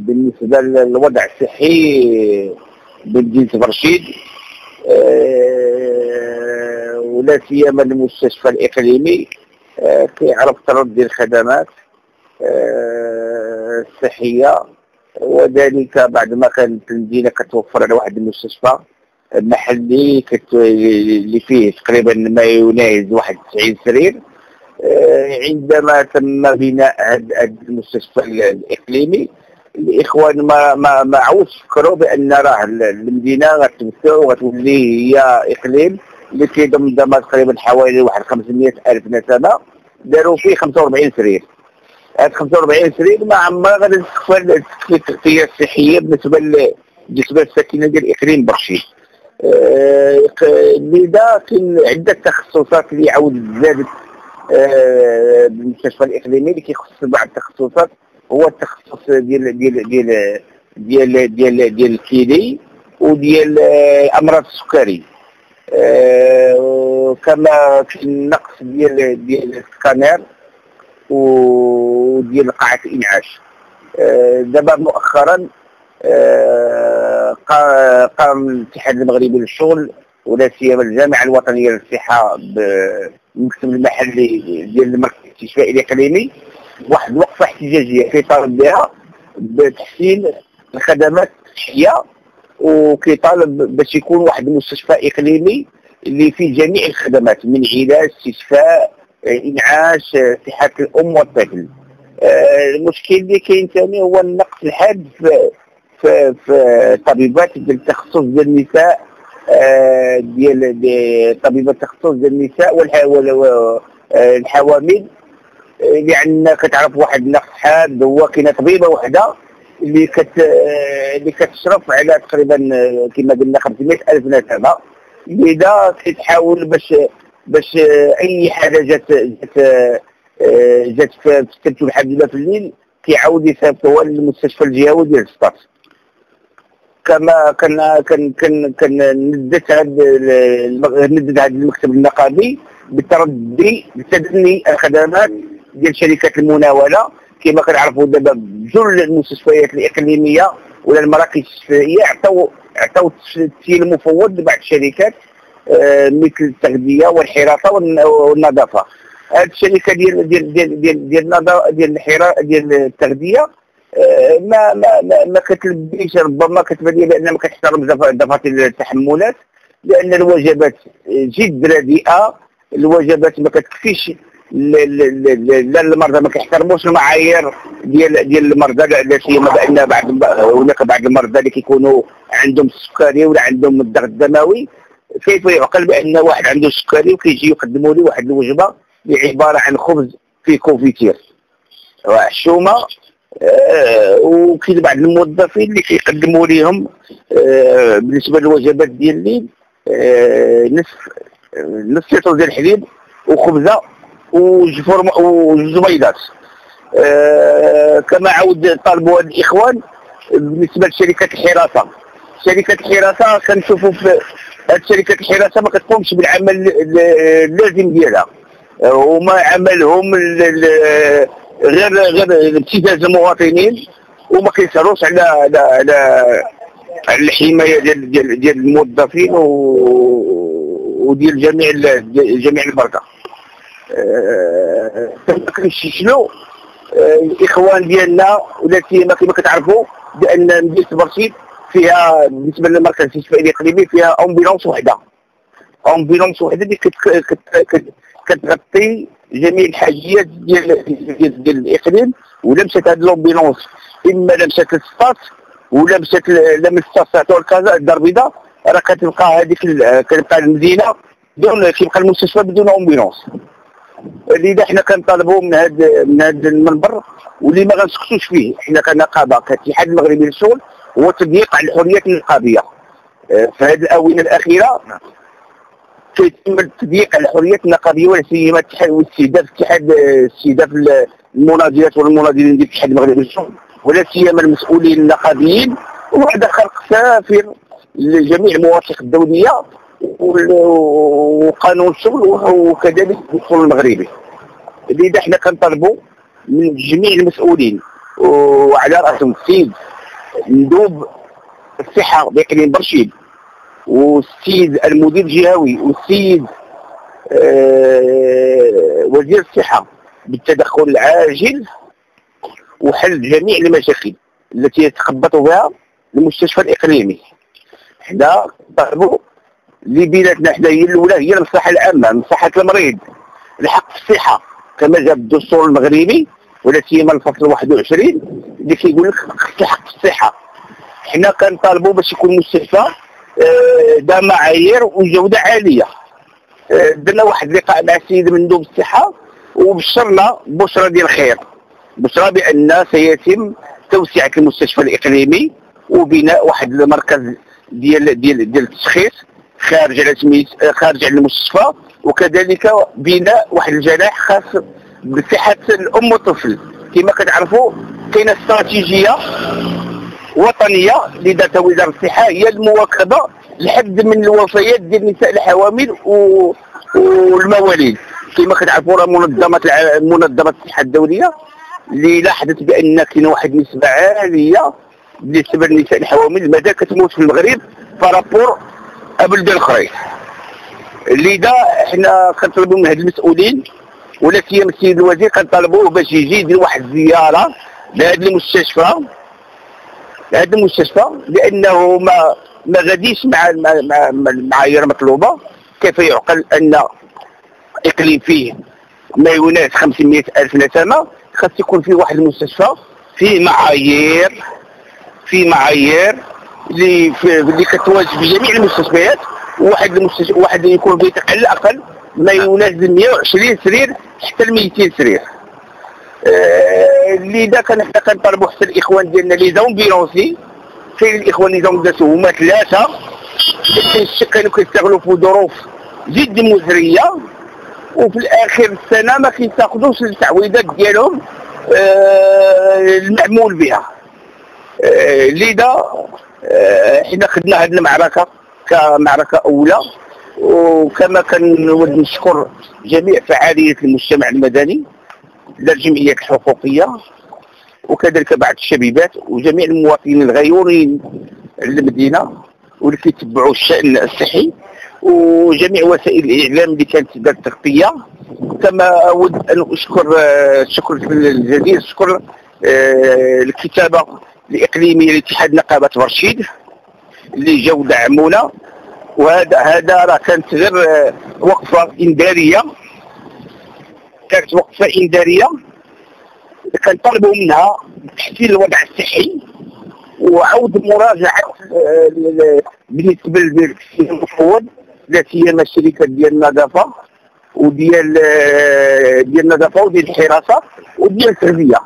بالنسبة للوضع الصحي بمدينه برشيد أه ولا سيما المستشفى الإقليمي أه كيعرف تردي الخدمات أه الصحية. وذلك بعد ما كانت المدينة كتوفر على واحد المستشفى محلي. اللي فيه تقريبا ما يناهز واحد 90 سرير أه عندما تم بناء المستشفى الإقليمي الإخوان ما ما ما عاودش فكروا بأن راه المدينة غتوسع وغتولي هي إقليم اللي كيضم تقريبا حوالي واحد 500 ألف نسمة داروا فيه 45 سرير 45 سرير ما عمرها غادي تكفى التغطيه الصحية بالنسبة بالنسبة للساكنة ديال إقليم برشيد آه لذا كاين عدة تخصصات اللي عاود زادت آه بالمستشفى الإقليمي اللي كيخص بعض التخصصات. هو التخصص ديال ديال ديال ديال ديال ديال الكيلي وديال أمراض السكري. كما في النقص ديال ديال السكانير وديال قاعة الإنعاش. أه دابا مؤخرا أه قام الاتحاد المغربي للشغل ولا سيما الجامعة الوطنية للصحة بالمكتب المحلي ديال المركز الاستشفائي الإقليمي. واحد الوقفة احتجاجية كيطالب بها بتحسين الخدمات الصحية وكيطالب باش يكون واحد المستشفى إقليمي اللي فيه جميع الخدمات من علاج استشفاء إنعاش صحة الأم والطفل. المشكل اللي كاين ثاني هو النقص الحاد في في, في طبيبات التخصص ديال النساء ديال طبيبات التخصص ديال النساء والحوامل لأن كتعرف واحد النقص حاد هو كاينة طبيبة وحدة اللي كت اللي كتشرف على تقريبا كما قلنا 500 ألف نسمة. لذا كتحاول باش باش اي حاجة جات جات جات في السبت والحد لله في الليل كيعاود يصيفطوها للمستشفى الجهوي ديال سطات كما كان كان كان كان ندت هذا ندت هذا المكتب النقابي بالتردي بتدني الخدمات ديال شركات المناولة. كما كنعرفوا دابا بجل المستشفيات الإقليمية ولا المراكز الشفائية عطاو عطاو التسهيل المفوض لبعض الشركات مثل التغذية والحراسة والنظافة. هذه الشركة ديال ديال ديال ديال ديال ديال الحراسه ديال التغذية آه ما ما ما, ما كتلبيش ربما كتبان لي بأن ما كتحترم دفاتر التحملات لأن الوجبات جد رديئة الوجبات ما كتكفيش لا المرضى ما كيحترموش المعايير ديال ديال المرضى لا سيما بأن بعض هناك بعض المرضى اللي كيكونوا عندهم السكري ولا عندهم الضغط الدموي. كيف يعقل بأن واحد عنده السكري وكيجي يقدموا له واحد الوجبة اللي عباره عن خبز في confiture. وحشومه آه وكاين بعض الموظفين اللي كيقدموا لهم آه بالنسبة للوجبات ديال الليل آه نصف نصف لتر ديال الحليب وخبزة وجوج بيضات آه كما عاود طالبوا الإخوان بالنسبة لشركة الحراسة. شركة الحراسة كنشوفوا في شركه الحراسه ما كتقومش بالعمل اللازم ديالها. وما عملهم غير غير ابتزاز المواطنين وما كيسهروش على على على الحماية ديال ديال ديال الموظفين وديال جميع جميع المرضى كنشكلوا الإخوان ديالنا ولا سيما كما كتعرفوا بأن مدينه برشيد فيها بالنسبة للمركز الاستشفائي الاقليمي فيها أمبولانس وحده أمبولانس وحده اللي كتغطي جميع الحاجيات ديال ديال, الإقليم ولا مشات هذه الأمبولانس. إما لا مشات للسطات ولا مشات لا من السطات والكازا الدار البيضاء راه كتبقى هذيك كتبقى المدينة بدون كيبقى المستشفى بدون أمبولانس. لذا حنا كنطالبوا من هذا من هذا المنبر واللي ما غنسكتوش فيه. حنا كنقابة كاتحاد المغربي للشغل هو تضييق على الحريات النقابية. في هذه الآونة الأخيرة كيتم التضييق على الحريات النقابية ولا سيما واستهداف اتحاد استهداف المناضلات والمناضلين ديال الاتحاد المغربي للشغل ولا سيما المسؤولين النقابيين وهذا خلق سافر لجميع المواثيق الدولية وقانون الشغل وكذلك الدستور المغربي. لذا إحنا كنطالبوا من جميع المسؤولين وعلى رأسهم السيد ندوب الصحة بإقليم برشيد والسيد المدير الجهوي والسيد آه وزير الصحة بالتدخل العاجل وحل جميع المشاكل التي يتخبط بها المستشفى الإقليمي. حنا طلبوا لبلادنا حنا هي الأولى هي المصلحة العامة مصلحة المريض. الحق في الصحة كما جاء بالدستور المغربي ولا سيما الفصل 21 اللي كيقول لك الحق في الصحه حنا كنطالبوا باش يكون مستشفى ذا آه، معايير وجودة عالية. آه، درنا واحد اللقاء مع السيد مندوب الصحة وبشرنا بشرى ديال الخير. بشرى بأن سيتم توسعه المستشفى الإقليمي وبناء واحد المركز ديال ديال ديال التشخيص خارج على سميت خارج على المستشفى وكذلك بناء واحد الجناح خاص بصحة الأم والطفل. كما كتعرفوا كاينة استراتيجية وطنية دارتها وزارة الصحة هي المواكبة لحد من الوفيات ديال النساء الحوامل والمواليد. كما كتعرفوا راه منظمة منظمة الصحة الدولية اللي لاحظت بأن كاين واحد النسبة عاليه بالنسبة للنساء الحوامل مازال كتموت في المغرب بارابور بلدان اخرين لذا حنا كنطلبوا من هاد المسؤولين ولا سيما السيد الوزير كنطالبوه باش يجي يدير واحد الزيارة لهذا المستشفى لهذا المستشفى لأنه ما ما غاديش مع المعايير المطلوبه كيف يعقل أن إقليم فيه ما يناس 500 ألف نسمة؟ خاص يكون فيه واحد المستشفى فيه معايير فيه معايير اللي اللي كتواجد في جميع المستشفيات. واحد المستشفى واحد يكون فيه على الاقل ما يناسب 120 سرير حتى ل 200 سرير لذا كان حنا كنطالبوا حتى الإخوان ديالنا لي زومبيرونسي كاين الإخوان اللي زومبيرونسي هما ثلاثة. كانوا كيشتغلوا في ظروف جد مزرية. وفي الآخر السنة ما كيتاخذوش التعويضات ديالهم آه المعمول بها. آه لذا آه حنا خدنا هذه المعركة كمعركة أولى. وكما كنود نشكر جميع فعالية المجتمع المدني. للجمعيات الحقوقيه وكذلك بعض الشبيبات وجميع المواطنين الغيورين للمدينه واللي كيتبعوا الشأن الصحي وجميع وسائل الإعلام اللي كانت دار التغطيه كما أود أن أشكر الشكر الجزيل آه، الكتابة الإقليمية لاتحاد نقابة برشيد اللي جاوا دعمونا وهذا هذا راه كانت غير آه، وقفة انذاريه كانت وقفه انذاريه كنطالبوا منها تحسين الوضع الصحي وعود مراجعة آه، بالنسبة للمفوض لا سيما الشركات ديال النظافة وديال آه، ديال النظافة وديال الحراسة وديال التربيه